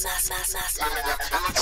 Yo,